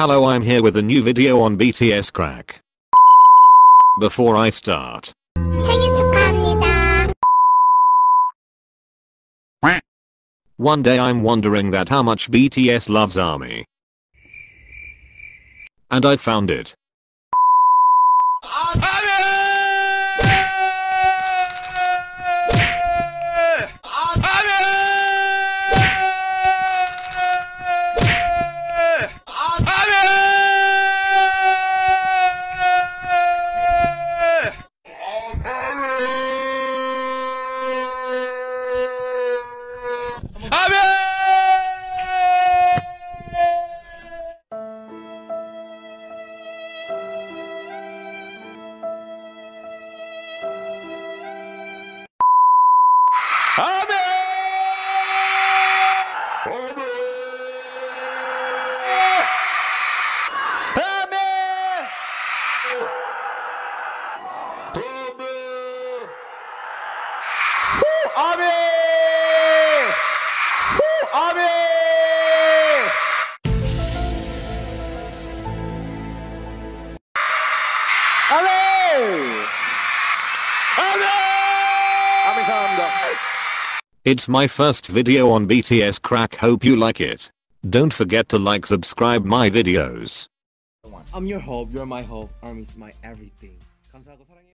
Hello I'm here with a new video on BTS crack. Before I start. One day I'm wondering that how much BTS loves ARMY. And I found it. Amém! Amém! Amém! Hooray! Hooray! Alexander. It's my first video on BTS crack hope you like it. Don't forget to like subscribe my videos. I'm your hope, you're my hope, army's my everything.